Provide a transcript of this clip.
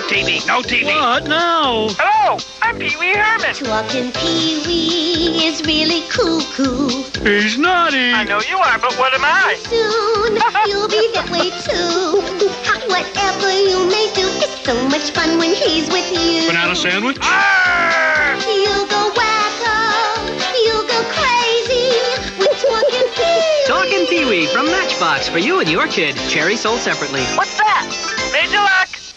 No TV, no TV. What? No. Hello, I'm Pee Wee Herman. Talking Pee Wee is really cuckoo. He's naughty. I know you are, but what am I? Soon you'll be that way too. Whatever you may do, it's so much fun when he's with you. Banana sandwich? Arr! You'll go wacko, you'll go crazy with Talking Pee Wee. Talking Pee Wee from Matchbox for you and your kid. Chairry sold separately. What's that?